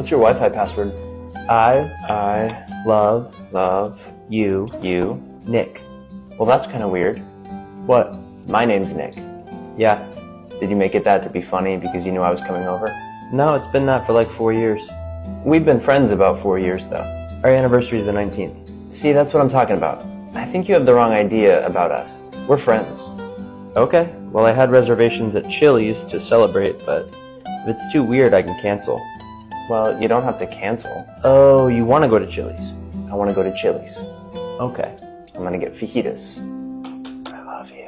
What's your Wi-Fi password? I I love love you, you. Nick. Well, that's kind of weird. What? My name's Nick. Yeah. Did you make it that to be funny because you knew I was coming over? No, it's been that for like four years. We've been friends about four years, though. Our anniversary is the 19th. See, that's what I'm talking about. I think you have the wrong idea about us. We're friends. Okay. Well, I had reservations at Chili's to celebrate, but if it's too weird, I can cancel. Well, you don't have to cancel. Oh, you want to go to Chili's? I want to go to Chili's. Okay. I'm going to get fajitas. I love you.